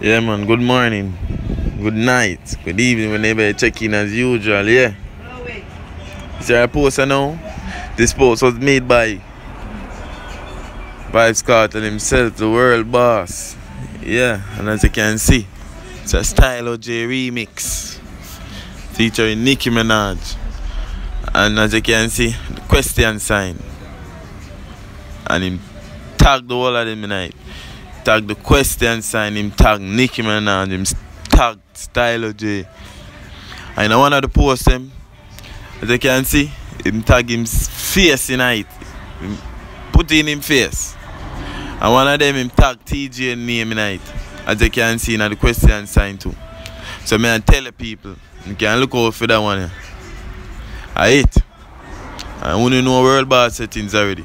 Yeah, man. Good morning, good night, good evening whenever you check in as usual. Yeah. Oh, Is there a poster now? This post was made by Vybz Kartel himself, the world boss. Yeah, and as you can see, it's a Stylo G remix featuring Nicki Minaj. And as you can see, the question sign. And him tag the whole of them tonight. Tag the question sign, him tag Nicki Minaj, him tag Stylo G. And in one of the posts them, as you can see, him tag him face tonight. Him put in him face. And one of them him tag TJ name tonight. As you can see in the question sign too. So me I tell the people, you can look out for that one. I hate. I you know world boss settings already.